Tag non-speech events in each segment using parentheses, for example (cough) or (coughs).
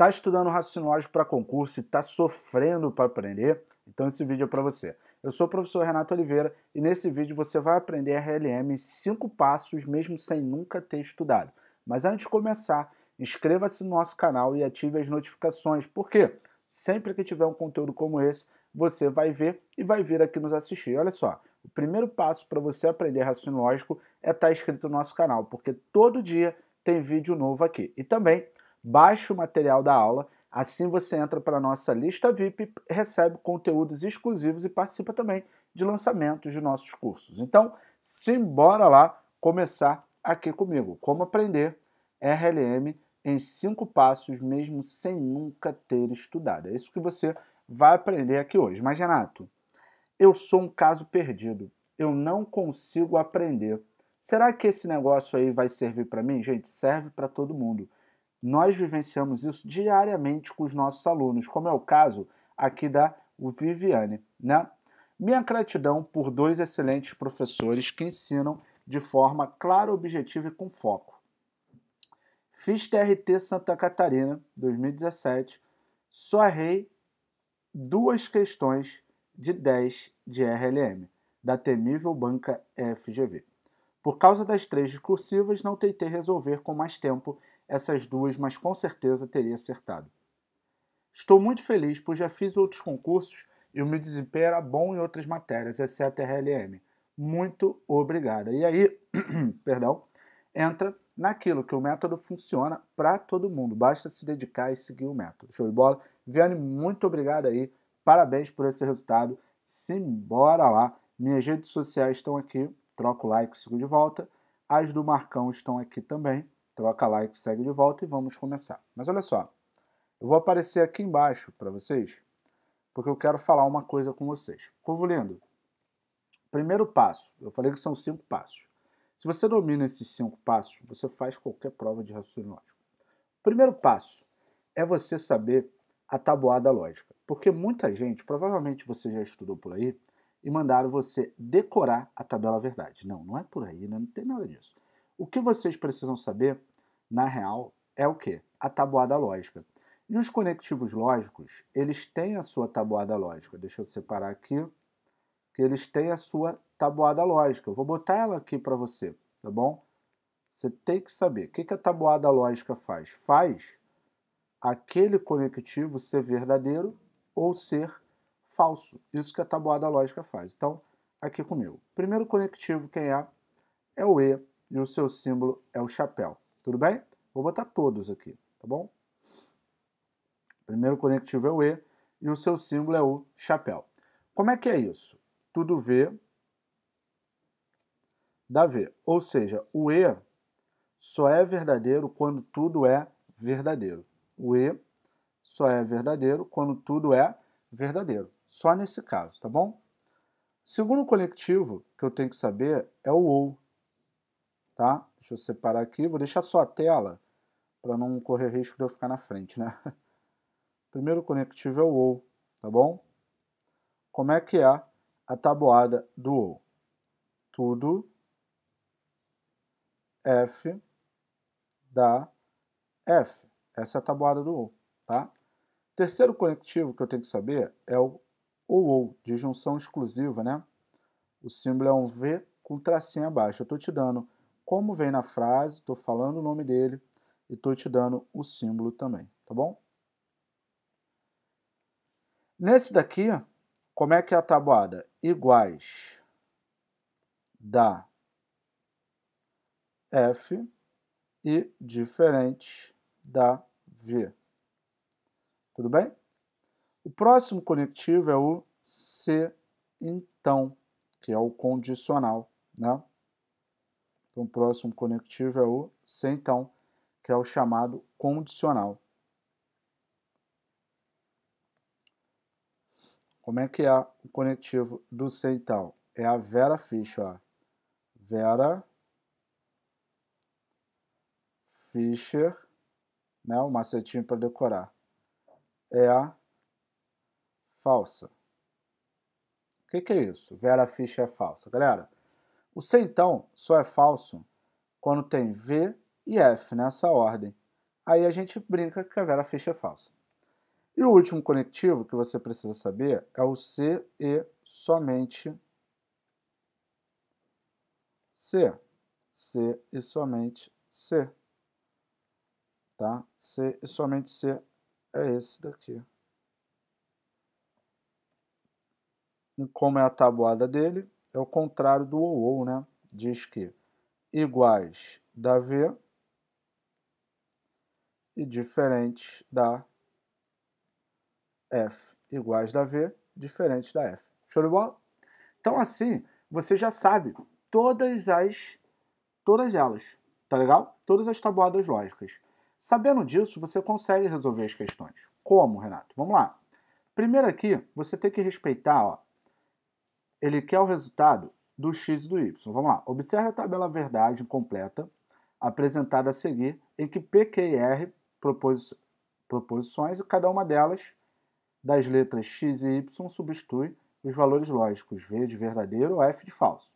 Está estudando raciocínio lógico para concurso e está sofrendo para aprender? Então esse vídeo é para você. Eu sou o professor Renato Oliveira e nesse vídeo você vai aprender RLM em 5 passos mesmo sem nunca ter estudado. Mas antes de começar, inscreva-se no nosso canal e ative as notificações, porque sempre que tiver um conteúdo como esse, você vai ver e vai vir aqui nos assistir. Olha só, o primeiro passo para você aprender raciocínio lógico é estar tá inscrito no nosso canal, porque todo dia tem vídeo novo aqui. E também baixe o material da aula, assim você entra para a nossa lista VIP, recebe conteúdos exclusivos e participa também de lançamentos de nossos cursos. Então, simbora lá começar aqui comigo. Como aprender RLM em cinco passos, mesmo sem nunca ter estudado. É isso que você vai aprender aqui hoje. Mas, Renato, eu sou um caso perdido. Eu não consigo aprender. Será que esse negócio aí vai servir para mim? Gente, serve para todo mundo. Nós vivenciamos isso diariamente com os nossos alunos, como é o caso aqui da Viviane. Né? Minha gratidão por dois excelentes professores que ensinam de forma clara, objetiva e com foco. Fiz TRT Santa Catarina 2017, só errei duas questões de 10 de RLM, da temível banca FGV. Por causa das três discursivas, não tentei resolver com mais tempo essas duas, mas com certeza teria acertado. Estou muito feliz, pois já fiz outros concursos e o meu desempenho era bom em outras matérias, exceto RLM. Muito obrigada. E aí, (clears throat) perdão, entra naquilo que o método funciona para todo mundo. Basta se dedicar e seguir o método. Show de bola? Viane, muito obrigado aí. Parabéns por esse resultado. Simbora lá. Minhas redes sociais estão aqui. Troca o like, sigo de volta. As do Marcão estão aqui também. Troca like, segue de volta e vamos começar. Mas olha só, eu vou aparecer aqui embaixo para vocês, porque eu quero falar uma coisa com vocês. Povo lindo, primeiro passo, eu falei que são cinco passos. Se você domina esses cinco passos, você faz qualquer prova de raciocínio lógico. Primeiro passo é você saber a tabuada lógica, porque muita gente, provavelmente você já estudou por aí, e mandaram você decorar a tabela verdade. Não, não é por aí, né? não tem nada disso. O que vocês precisam saber na real, é o que? A tabuada lógica. E os conectivos lógicos, eles têm a sua tabuada lógica. Deixa eu separar aqui, que eles têm a sua tabuada lógica. Eu vou botar ela aqui para você, tá bom? Você tem que saber. O que, que a tabuada lógica faz? Faz aquele conectivo ser verdadeiro ou ser falso. Isso que a tabuada lógica faz. Então, aqui comigo. Primeiro conectivo, quem é? É o E e o seu símbolo é o chapéu. Tudo bem? Vou botar todos aqui, tá bom? Primeiro conectivo é o E e o seu símbolo é o chapéu. Como é que é isso? Tudo V dá V. Ou seja, o E só é verdadeiro quando tudo é verdadeiro. O E só é verdadeiro quando tudo é verdadeiro. Só nesse caso, tá bom? Segundo conectivo que eu tenho que saber é o OU tá? Deixa eu separar aqui, vou deixar só a tela para não correr risco de eu ficar na frente, né? (laughs) Primeiro conectivo é o OU, tá bom? Como é que é a tabuada do OU? Tudo F da F. Essa é a tabuada do OU, tá? Terceiro conectivo que eu tenho que saber é o OU, de junção exclusiva, né? O símbolo é um V com tracinho abaixo. Eu estou te dando como vem na frase, estou falando o nome dele e estou te dando o símbolo também, tá bom? Nesse daqui, como é que é a tabuada? Iguais da F e diferente da V. Tudo bem? O próximo conectivo é o se então, que é o condicional, né? Então, o próximo conectivo é o se então, que é o chamado condicional. Como é que é o conectivo do se então? É a Vera Fischer. Vera Fischer, né, o macetinho para decorar. É a falsa. O que, que é isso? Vera Fischer é falsa. Galera, o C, então, só é falso quando tem V e F nessa ordem. aí a gente brinca que a Vera Fischer é falsa. E o último conectivo que você precisa saber é o C e somente C. C e somente C. Tá? C e somente C é esse daqui. E como é a tabuada dele, é o contrário do ou, ou né? Diz que iguais da V e diferentes da F. Iguais da V, diferentes da F. Show de bola? Então assim, você já sabe todas as todas elas, tá legal? Todas as tabuadas lógicas. Sabendo disso, você consegue resolver as questões. Como, Renato? Vamos lá. Primeiro aqui, você tem que respeitar, ó, ele quer o resultado do x e do y. Vamos lá. Observe a tabela verdade completa apresentada a seguir, em que P, Q e R propos, proposições e cada uma delas das letras x e y substitui os valores lógicos V de verdadeiro ou F de falso.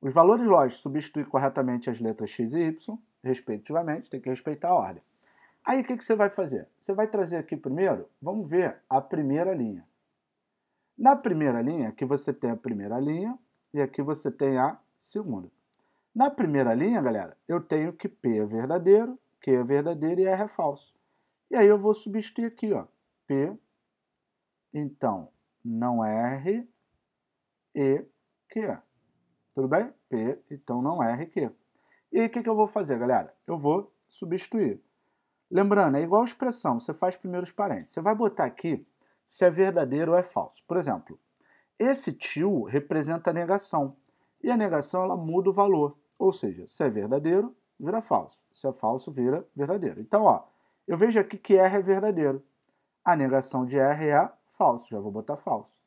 Os valores lógicos substituem corretamente as letras x e y, respectivamente, tem que respeitar a ordem. Aí o que, que você vai fazer? Você vai trazer aqui primeiro, vamos ver a primeira linha. Na primeira linha, aqui você tem a primeira linha e aqui você tem a segunda. Na primeira linha, galera, eu tenho que P é verdadeiro, Q é verdadeiro e R é falso. E aí eu vou substituir aqui, ó, P, então não R e Q. Tudo bem? P, então não R, Q. E aí o que, que eu vou fazer, galera? Eu vou substituir. Lembrando, é igual expressão, você faz primeiro os parênteses. Você vai botar aqui se é verdadeiro ou é falso. Por exemplo, esse tio representa a negação. E a negação ela muda o valor. Ou seja, se é verdadeiro, vira falso. Se é falso, vira verdadeiro. Então, ó, eu vejo aqui que R é verdadeiro. A negação de R é falso. Já vou botar falso.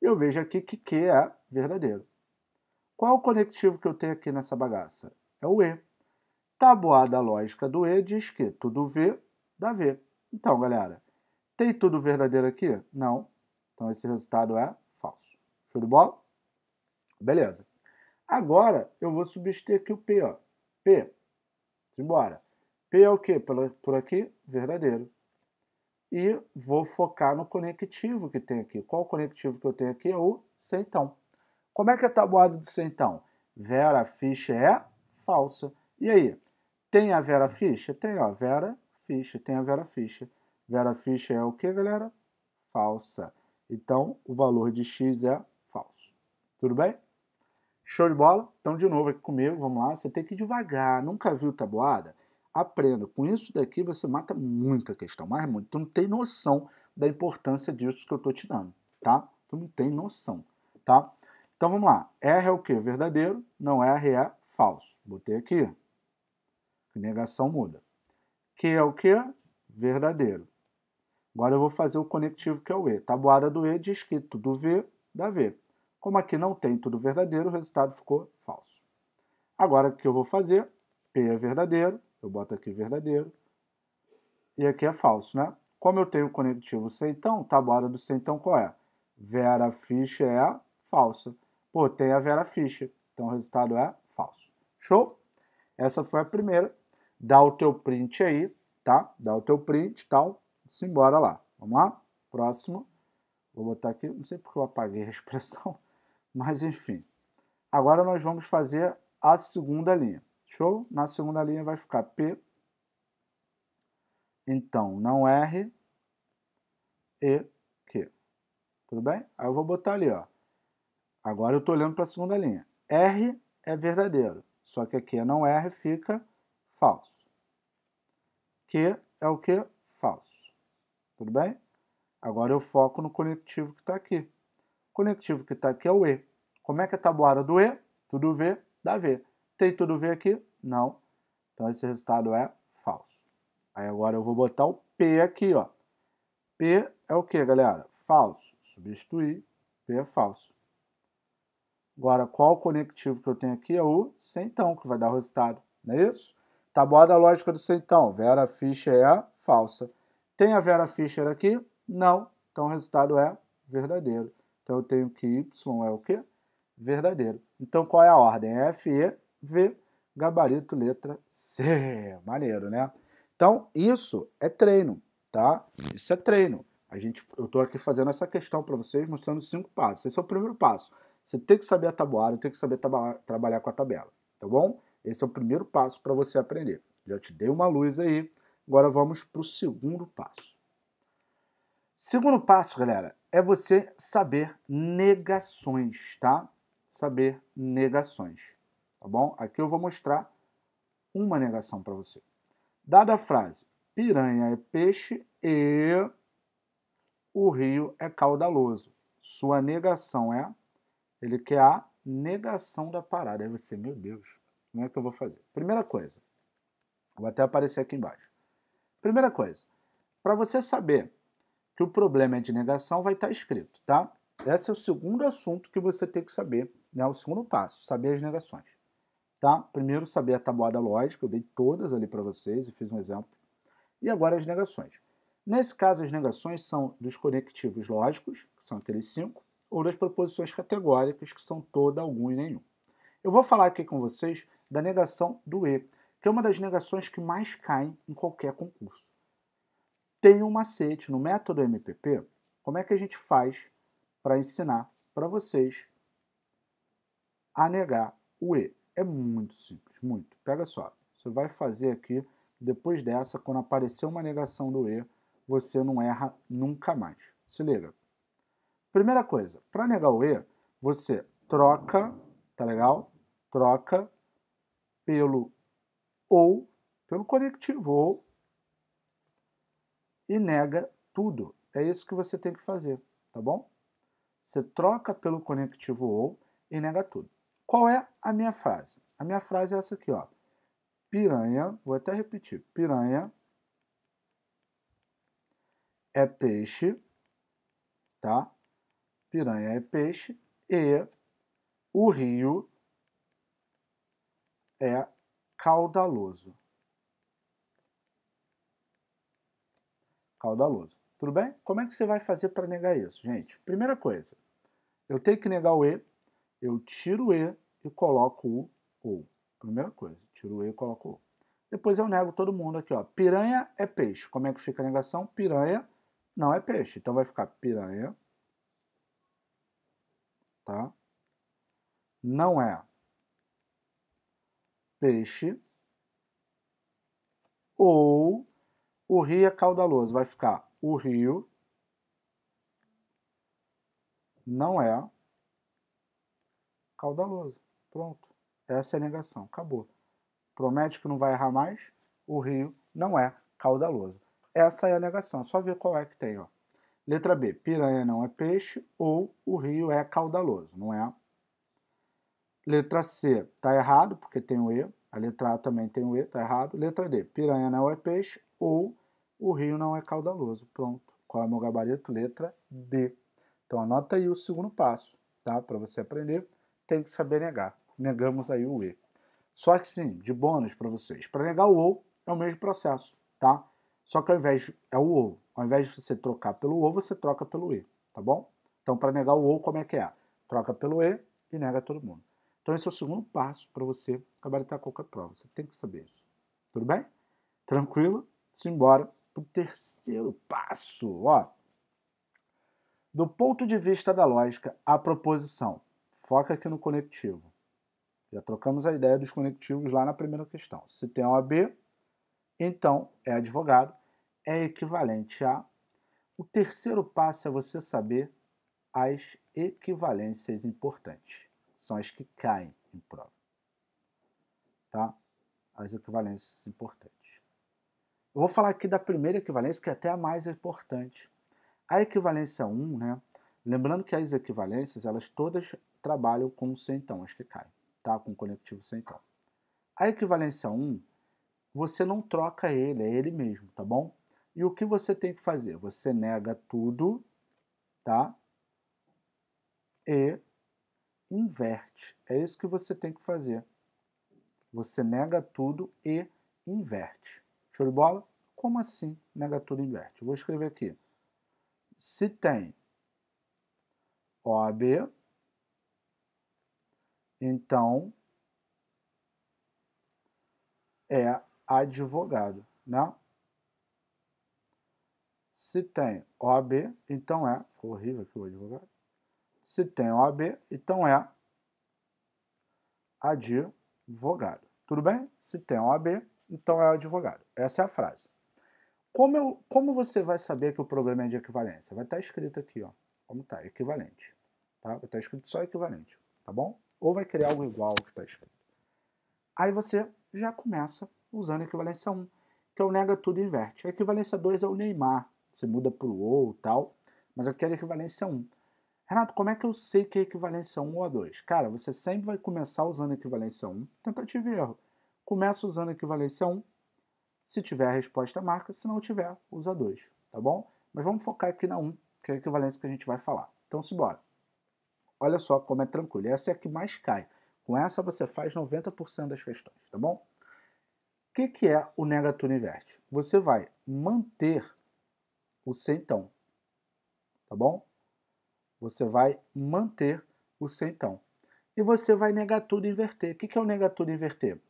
Eu vejo aqui que Q é verdadeiro. Qual o conectivo que eu tenho aqui nessa bagaça? É o E. Tabuada lógica do E diz que tudo V dá V. Então, galera, tem tudo verdadeiro aqui? Não. Então, esse resultado é falso. Show de bola? Beleza. Agora, eu vou substituir aqui o P. Ó. P. Simbora. P é o quê? Por aqui, verdadeiro. E vou focar no conectivo que tem aqui. Qual conectivo que eu tenho aqui? É o centão. Como é que é tabuado de centão? Vera Ficha é falsa. E aí? Tem a Vera Ficha? Tem, ó. Vera Ficha. Tem a Vera Ficha. Vera Ficha é o que, galera? Falsa. Então, o valor de x é falso. Tudo bem? Show de bola? Então, de novo aqui comigo, vamos lá. Você tem que ir devagar. Nunca viu tabuada? Aprenda. Com isso daqui, você mata muita questão. Mas muito. Tu não tem noção da importância disso que eu estou te dando, tá? Tu não tem noção, tá? Então vamos lá. R é o que? Verdadeiro. Não R é falso. Botei aqui. Negação muda. Q é o que? Verdadeiro. Agora eu vou fazer o conectivo que é o E. Tabuada do E diz que tudo V dá V. Como aqui não tem tudo verdadeiro, o resultado ficou falso. Agora o que eu vou fazer? P é verdadeiro. Eu boto aqui verdadeiro. E aqui é falso, né? Como eu tenho o conectivo centão, tabuada do centão qual é? Vera ficha é falsa. Pô, tem a Vera Fischer. Então o resultado é falso. Show? Essa foi a primeira. Dá o teu print aí, tá? Dá o teu print e tal. Simbora lá. Vamos lá? Próximo. Vou botar aqui, não sei porque eu apaguei a expressão, (laughs) mas enfim. Agora nós vamos fazer a segunda linha. Show? Na segunda linha vai ficar P. Então, não R e Q. Tudo bem? Aí eu vou botar ali, ó. Agora eu estou olhando para a segunda linha. R é verdadeiro, só que aqui não R fica falso. Q é o que? Falso. Tudo bem? Agora eu foco no conectivo que está aqui. O conectivo que está aqui é o E. Como é que é a tabuada do E? Tudo V dá V. Tem tudo V aqui? Não. Então esse resultado é falso. Aí agora eu vou botar o P aqui, ó. P é o que, galera? Falso. Substituir. P é falso. Agora, qual o conectivo que eu tenho aqui? É o centão, que vai dar o resultado, não é isso? Tabuada lógica do centão. Vera Fischer é falsa. Tem a Vera Fischer aqui? Não. Então, o resultado é verdadeiro. Então, eu tenho que Y é o quê? Verdadeiro. Então, qual é a ordem? F, E, V. gabarito letra C. Maneiro, né? Então, isso é treino, tá? Isso é treino. A gente, eu estou aqui fazendo essa questão para vocês, mostrando cinco passos. Esse é o primeiro passo. Você tem que saber a tabuada, tem que saber trabalhar com a tabela, tá bom? Esse é o primeiro passo para você aprender. Já te dei uma luz aí, agora vamos para o segundo passo. Segundo passo, galera, é você saber negações, tá? Saber negações, tá bom? Aqui eu vou mostrar uma negação para você. Dada a frase, piranha é peixe e o rio é caudaloso. Sua negação é ele quer a negação da parada. Aí você, meu Deus, como é que eu vou fazer? Primeira coisa, vou até aparecer aqui embaixo. Primeira coisa, para você saber que o problema é de negação, vai estar tá escrito, tá? Esse é o segundo assunto que você tem que saber, né? O segundo passo, saber as negações, tá? Primeiro, saber a tabuada lógica, eu dei todas ali para vocês e fiz um exemplo. E agora as negações. Nesse caso, as negações são dos conectivos lógicos, que são aqueles cinco, ou das proposições categóricas, que são toda, algum e nenhum. Eu vou falar aqui com vocês da negação do E, que é uma das negações que mais caem em qualquer concurso. Tem um macete no método MPP, como é que a gente faz para ensinar para vocês a negar o E. É muito simples, muito. Pega só, você vai fazer aqui, depois dessa, quando aparecer uma negação do E, você não erra nunca mais. Se liga. Primeira coisa, para negar o E, você troca, tá legal? Troca pelo ou, pelo conectivo ou, e nega tudo. É isso que você tem que fazer, tá bom? Você troca pelo conectivo ou e nega tudo. Qual é a minha frase? A minha frase é essa aqui, ó. Piranha, vou até repetir. Piranha é peixe, tá? piranha é peixe e o rio é caudaloso. Caudaloso. Tudo bem? Como é que você vai fazer para negar isso, gente? Primeira coisa, eu tenho que negar o E, eu tiro o E e coloco o OU. Primeira coisa, tiro o E e coloco o. Depois eu nego todo mundo aqui, ó. Piranha é peixe. Como é que fica a negação? Piranha não é peixe. Então vai ficar piranha tá? Não é peixe ou o rio é caudaloso. Vai ficar o rio não é caudaloso. Pronto. Essa é a negação. Acabou. Promete que não vai errar mais. O rio não é caudaloso. Essa é a negação. Só ver qual é que tem. Ó. Letra B, piranha não é peixe ou o rio é caudaloso, não é? Letra C, está errado, porque tem o E. A letra A também tem o E, está errado. Letra D, piranha não é peixe ou o rio não é caudaloso. Pronto. Qual é o meu gabarito? Letra D. Então anota aí o segundo passo, tá? Para você aprender, tem que saber negar. Negamos aí o E. Só que sim, de bônus para vocês. Para negar o OU é o mesmo processo, tá? Só que ao invés é o OU. Ao invés de você trocar pelo O, você troca pelo E, tá bom? Então, para negar o O, como é que é? Troca pelo E e nega todo mundo. Então, esse é o segundo passo para você gabaritar qualquer prova. Você tem que saber isso. Tudo bem? Tranquilo? Simbora para o terceiro passo. Ó. Do ponto de vista da lógica, a proposição. Foca aqui no conectivo. Já trocamos a ideia dos conectivos lá na primeira questão. Se tem OAB, então, é advogado, é equivalente a. O terceiro passo é você saber as equivalências importantes. São as que caem em prova. Tá? As equivalências importantes. Eu vou falar aqui da primeira equivalência, que é até a mais importante. A equivalência 1, né? Lembrando que as equivalências, elas todas trabalham com o centão, as que caem, tá? Com o conectivo centão. A equivalência 1 você não troca ele, é ele mesmo, tá bom? E o que você tem que fazer? Você nega tudo, tá? E inverte. É isso que você tem que fazer. Você nega tudo e inverte. Show de bola? Como assim nega tudo e inverte? vou escrever aqui. Se tem OAB, então é advogado, né? Se tem OAB, então é... Ficou horrível aqui o advogado. Se tem OAB, então é advogado. Tudo bem? Se tem OAB, então é advogado. Essa é a frase. Como, eu, como você vai saber que o problema é de equivalência? Vai estar escrito aqui, ó. Como está? Equivalente. Tá? Vai estar escrito só equivalente, tá bom? Ou vai criar algo igual ao que está escrito. Aí você já começa usando a equivalência 1, que é o nega tudo e inverte. A equivalência 2 é o Neymar, você muda para o ou tal, mas aqui é a equivalência 1. Renato, como é que eu sei que é equivalência 1 ou a 2? Cara, você sempre vai começar usando equivalência 1, tentativa e erro. Começa usando equivalência 1, se tiver a resposta marca, se não tiver, usa 2, tá bom? Mas vamos focar aqui na 1, que é a equivalência que a gente vai falar. Então, simbora. Olha só como é tranquilo, essa é a que mais cai. Com essa você faz 90% das questões, tá bom? O que, que é o negativo inverte? Você vai manter o centão, tá bom? Você vai manter o centão. E você vai negar tudo e inverter. O que, é o negar tudo e inverter?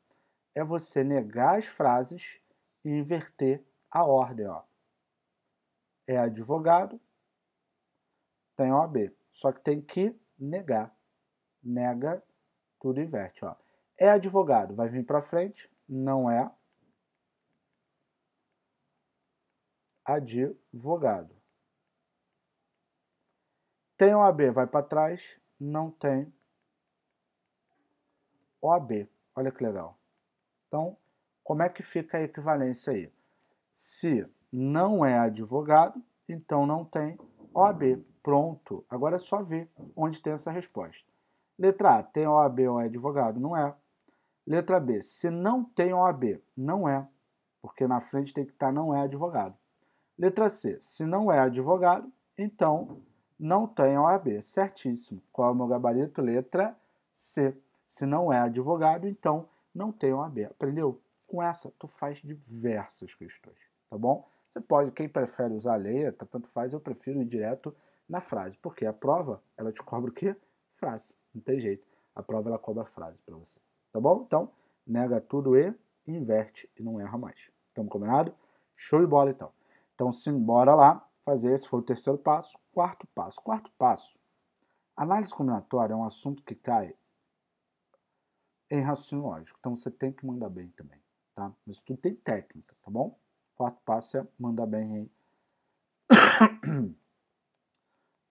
É você negar as frases e inverter a ordem, ó. É advogado, tem OAB. Só que tem que negar. Nega tudo inverte. Ó. É advogado, vai vir para frente, não é advogado. Tem OAB, vai para trás, não tem OAB. Olha que legal. Então, como é que fica a equivalência aí? Se não é advogado, então não tem OAB. Pronto. Agora é só ver onde tem essa resposta. Letra A, tem OAB ou é advogado? Não é. Letra B, se não tem OAB, não é, porque na frente tem que estar não é advogado. Letra C, se não é advogado, então não tem OAB. Certíssimo. Qual é o meu gabarito? Letra C. Se não é advogado, então não tem OAB. Aprendeu? Com essa, tu faz diversas questões, tá bom? Você pode, quem prefere usar a letra, tanto faz, eu prefiro ir direto na frase, porque a prova, ela te cobra o quê? Frase. Não tem jeito. A prova ela cobra a frase para você. Tá bom? Então, nega tudo e inverte e não erra mais. Estamos combinado? Show de bola então. Então, simbora lá fazer. Esse foi o terceiro passo. Quarto passo. Quarto passo. Análise combinatória é um assunto que cai em raciocínio lógico. Então, você tem que mandar bem também. Tá? Isso tudo tem técnica, tá bom? Quarto passo é mandar bem em (coughs)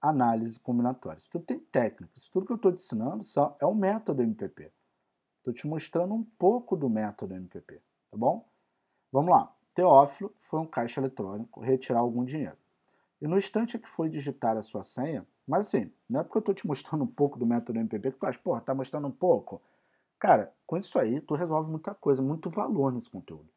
análise combinatória. Isso tudo tem técnica. Isso tudo que eu estou te ensinando só é o método MPP. Estou te mostrando um pouco do método MPP, tá bom? Vamos lá. Teófilo foi um caixa eletrônico retirar algum dinheiro. E no instante que foi digitar a sua senha, mas assim, não é porque eu estou te mostrando um pouco do método MPP que tu acha, porra, tá mostrando um pouco. Cara, com isso aí tu resolve muita coisa, muito valor nesse conteúdo.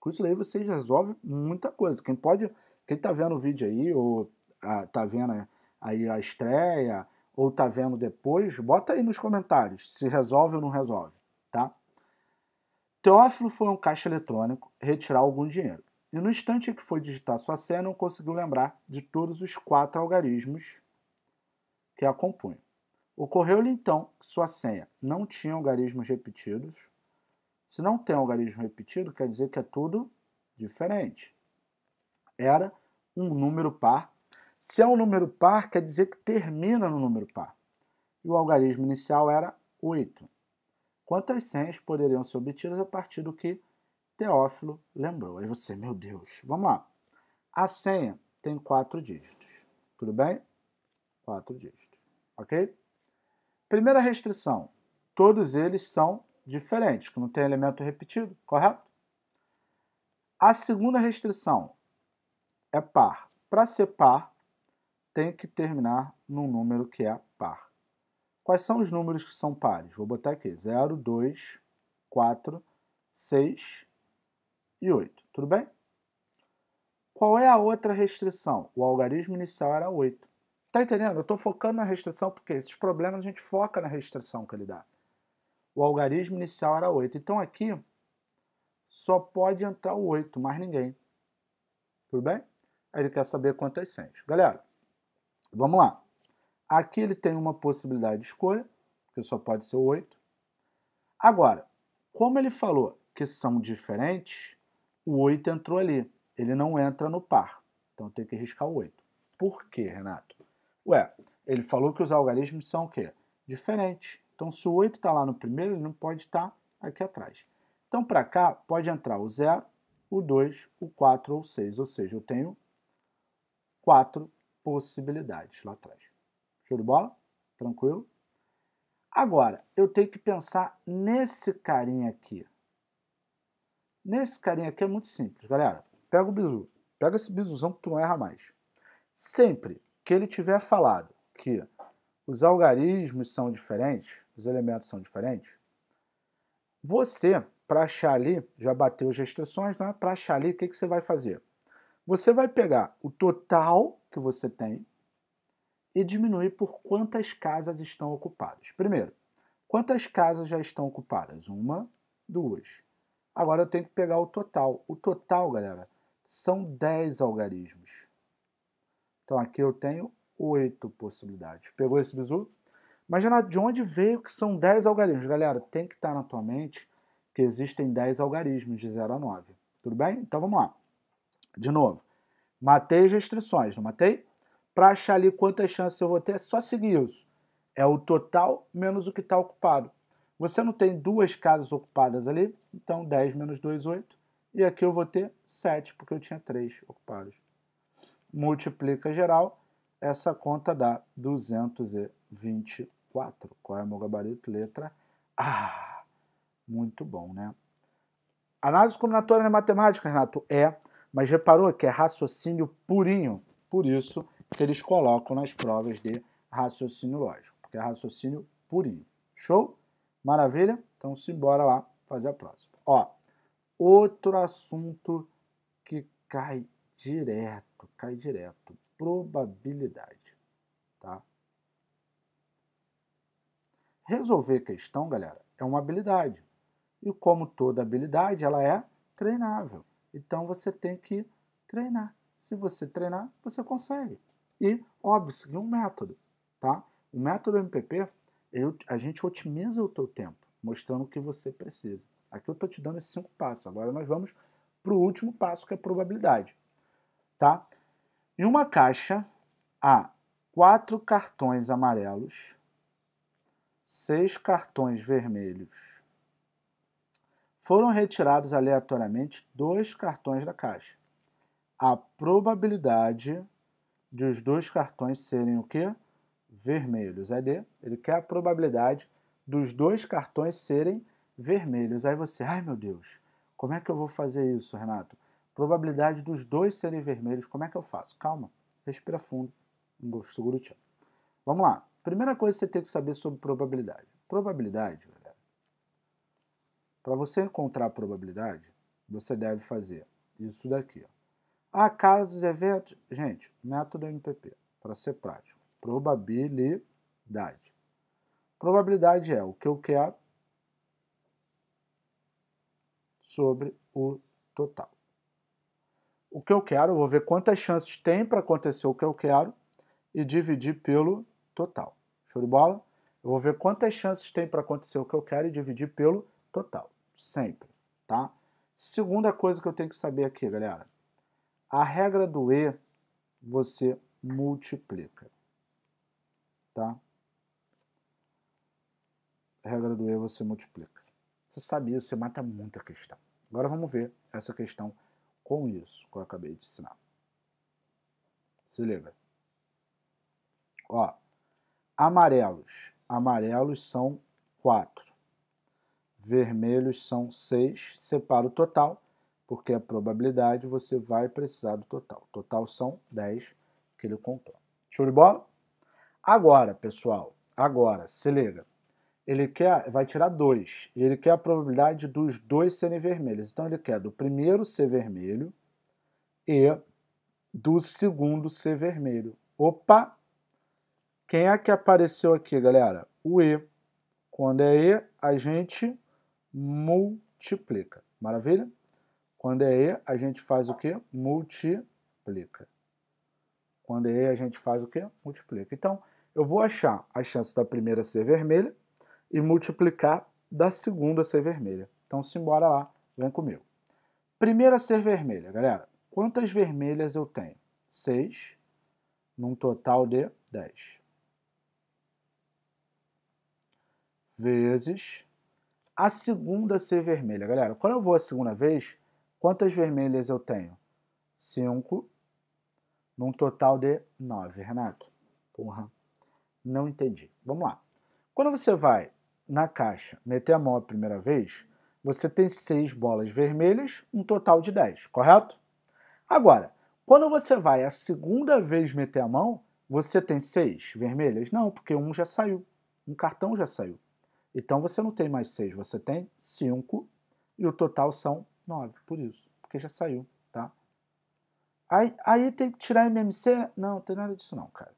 Com isso aí você resolve muita coisa. Quem pode, quem tá vendo o vídeo aí, ou ah, tá vendo aí a estreia, ou tá vendo depois, bota aí nos comentários se resolve ou não resolve, tá? Teófilo foi um caixa eletrônico retirar algum dinheiro. E no instante em que foi digitar sua senha, não conseguiu lembrar de todos os quatro algarismos que a compunham. Ocorreu-lhe então que sua senha não tinha algarismos repetidos. Se não tem algarismo repetido, quer dizer que é tudo diferente. Era um número par se é um número par, quer dizer que termina no número par. E o algarismo inicial era 8. Quantas senhas poderiam ser obtidas a partir do que Teófilo lembrou? Aí você, meu Deus, vamos lá. A senha tem quatro dígitos. Tudo bem? Quatro dígitos. Ok? Primeira restrição. Todos eles são diferentes, que não tem elemento repetido, correto? A segunda restrição é par. Para ser par, tem que terminar num número que é par. Quais são os números que são pares? Vou botar aqui: 0, 2, 4, 6 e 8. Tudo bem? Qual é a outra restrição? O algarismo inicial era 8. Tá entendendo? Eu estou focando na restrição porque esses problemas a gente foca na restrição que ele dá. O algarismo inicial era 8. Então aqui só pode entrar o 8, mais ninguém. Tudo bem? Ele quer saber quantas senhas. Galera, Vamos lá. Aqui ele tem uma possibilidade de escolha, que só pode ser o 8. Agora, como ele falou que são diferentes, o 8 entrou ali. Ele não entra no par. Então tem que riscar o 8. Por quê, Renato? Ué, ele falou que os algarismos são o quê? Diferentes. Então se o 8 está lá no primeiro, ele não pode estar tá aqui atrás. Então para cá pode entrar o 0, o 2, o 4 ou o 6. Ou seja, eu tenho quatro possibilidades lá atrás. Show de bola? Tranquilo? Agora, eu tenho que pensar nesse carinha aqui. Nesse carinha aqui é muito simples, galera. Pega o bizu. Pega esse bizuzão que tu não erra mais. Sempre que ele tiver falado que os algarismos são diferentes, os elementos são diferentes, você, para achar ali, já bateu as restrições, né? para achar ali, o que, que você vai fazer? Você vai pegar o total que você tem e diminuir por quantas casas estão ocupadas. Primeiro, quantas casas já estão ocupadas? Uma, duas. Agora eu tenho que pegar o total. O total, galera, são 10 algarismos. Então aqui eu tenho oito possibilidades. Pegou esse bizu? Imagina de onde veio que são 10 algarismos. Galera, tem que estar na tua mente que existem 10 algarismos de 0 a 9. Tudo bem? Então vamos lá. De novo, matei as restrições, não matei? Para achar ali quantas chances eu vou ter, é só seguir isso. É o total menos o que está ocupado. Você não tem duas casas ocupadas ali, então 10 menos 2, 8. E aqui eu vou ter 7, porque eu tinha 3 ocupados. Multiplica geral, essa conta dá 224. Qual é o meu gabarito? Letra A. Muito bom, né? Análise combinatória na matemática, Renato, é mas reparou que é raciocínio purinho, por isso que eles colocam nas provas de raciocínio lógico, porque é raciocínio purinho. Show? Maravilha? Então simbora lá fazer a próxima. Ó, outro assunto que cai direto, cai direto, probabilidade, tá? Resolver questão, galera, é uma habilidade. E como toda habilidade, ela é treinável. Então você tem que treinar. Se você treinar, você consegue. E, óbvio, seguir um método. Tá? O método MPP, eu, a gente otimiza o teu tempo, mostrando o que você precisa. Aqui eu estou te dando esses cinco passos. Agora nós vamos para o último passo, que é a probabilidade. Tá? Em uma caixa, há quatro cartões amarelos, seis cartões vermelhos, foram retirados aleatoriamente dois cartões da caixa. A probabilidade de os dois cartões serem o quê? Vermelhos. É D. Ele quer a probabilidade dos dois cartões serem vermelhos. Aí você, ai meu Deus, como é que eu vou fazer isso, Renato? Probabilidade dos dois serem vermelhos, como é que eu faço? Calma, respira fundo, segura o tchau. Vamos lá. Primeira coisa que você tem que saber sobre probabilidade. Probabilidade para você encontrar a probabilidade, você deve fazer isso daqui. Ó. Ah, casos, eventos. Gente, método MPP, para ser prático. Probabilidade. Probabilidade é o que eu quero sobre o total. O que eu quero, eu vou ver quantas chances tem para acontecer o que eu quero e dividir pelo total. Show de bola? Eu vou ver quantas chances tem para acontecer o que eu quero e dividir pelo total, sempre, tá? Segunda coisa que eu tenho que saber aqui, galera. A regra do E você multiplica, tá? Regra do E você multiplica. Você sabe isso, você mata muita questão. Agora vamos ver essa questão com isso que eu acabei de ensinar. Se liga. Ó, amarelos. Amarelos são quatro vermelhos são 6, separa o total, porque a probabilidade você vai precisar do total. Total são 10 que ele contou. Show de bola? Agora, pessoal, agora, se liga. Ele quer, vai tirar 2, e ele quer a probabilidade dos dois serem vermelhos. Então ele quer do primeiro ser vermelho e do segundo ser vermelho. Opa! Quem é que apareceu aqui, galera? O E. Quando é E, a gente multiplica. Maravilha? Quando é E, a gente faz o quê? Multiplica. Quando é E, a gente faz o quê? Multiplica. Então, eu vou achar a chance da primeira ser vermelha e multiplicar da segunda ser vermelha. Então, simbora lá Vem comigo. Primeira ser vermelha, galera. Quantas vermelhas eu tenho? 6, num total de 10. Vezes a segunda ser vermelha. Galera, quando eu vou a segunda vez, quantas vermelhas eu tenho? 5, num total de 9. Renato, porra, não entendi. Vamos lá. Quando você vai na caixa meter a mão a primeira vez, você tem 6 bolas vermelhas, um total de 10, correto? Agora, quando você vai a segunda vez meter a mão, você tem seis vermelhas? Não, porque um já saiu. Um cartão já saiu. Então você não tem mais seis, você tem cinco e o total são nove, por isso, porque já saiu, tá? Aí, aí tem que tirar MMC? Não, não tem nada disso não, cara.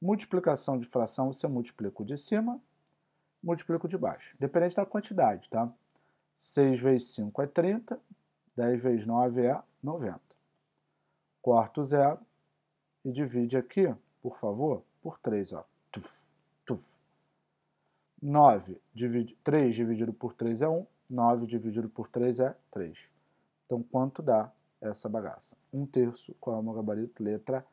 Multiplicação de fração, você multiplica o de cima, multiplica o de baixo, dependente da quantidade, tá? 6 vezes 5 é 30, 10 vezes 9 é 90 corta o zero e divide aqui, por favor, por 3. Ó. Tuf, tuf. 9 divide, 3 dividido por 3 é 1, 9 dividido por 3 é 3. Então, quanto dá essa bagaça? 1 terço, qual é o meu gabarito? Letra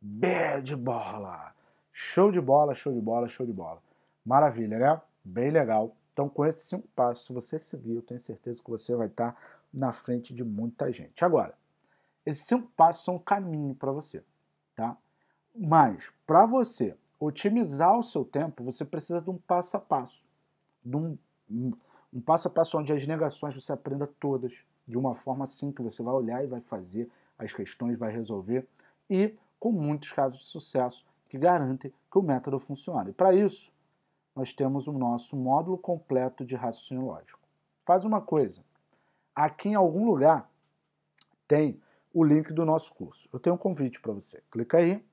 B de bola. Show de bola, show de bola, show de bola. Maravilha, né? Bem legal. Então, com esses cinco passos, se você seguir, eu tenho certeza que você vai estar na frente de muita gente. Agora, esses cinco passos são um caminho para você, tá? Mas, para você otimizar o seu tempo, você precisa de um passo a passo. De um, um passo a passo onde as negações você aprenda todas, de uma forma assim que você vai olhar e vai fazer as questões, vai resolver, e com muitos casos de sucesso que garantem que o método funcione. Para isso, nós temos o nosso módulo completo de raciocínio lógico. Faz uma coisa, aqui em algum lugar tem o link do nosso curso. Eu tenho um convite para você. Clica aí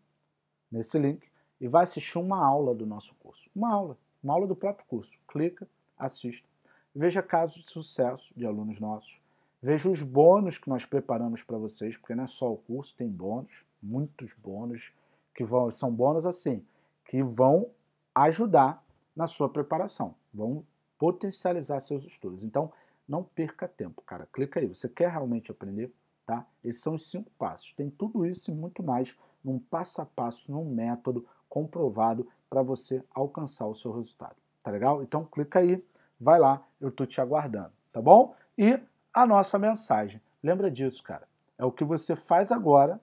nesse link e vai assistir uma aula do nosso curso. Uma aula, uma aula do próprio curso. Clica, assista. Veja casos de sucesso de alunos nossos. Veja os bônus que nós preparamos para vocês, porque não é só o curso, tem bônus, muitos bônus, que vão, são bônus assim, que vão ajudar na sua preparação, vão potencializar seus estudos. Então, não perca tempo, cara. Clica aí. Você quer realmente aprender? Tá? Esses são os cinco passos. Tem tudo isso e muito mais num passo a passo, num método comprovado para você alcançar o seu resultado. Tá legal? Então clica aí, vai lá, eu tô te aguardando, tá bom? E a nossa mensagem. Lembra disso, cara. É o que você faz agora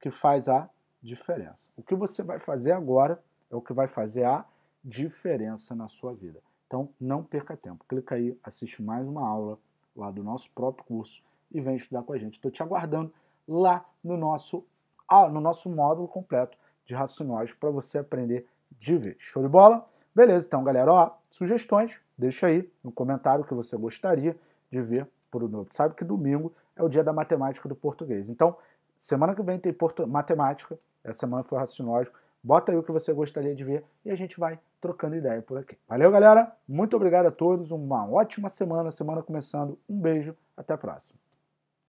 que faz a diferença. O que você vai fazer agora é o que vai fazer a diferença na sua vida. Então não perca tempo. Clica aí, assiste mais uma aula lá do nosso próprio curso e vem estudar com a gente. Estou te aguardando lá no nosso, ah, no nosso módulo completo de raciocínio para você aprender de vez. Show de bola? Beleza, então galera, ó, sugestões, deixa aí no comentário que você gostaria de ver por o novo. Sabe que domingo é o dia da matemática do português. Então, semana que vem tem matemática, essa semana foi raciocínio Bota aí o que você gostaria de ver e a gente vai trocando ideia por aqui. Valeu, galera? Muito obrigado a todos. Uma ótima semana, semana começando. Um beijo, até a próxima.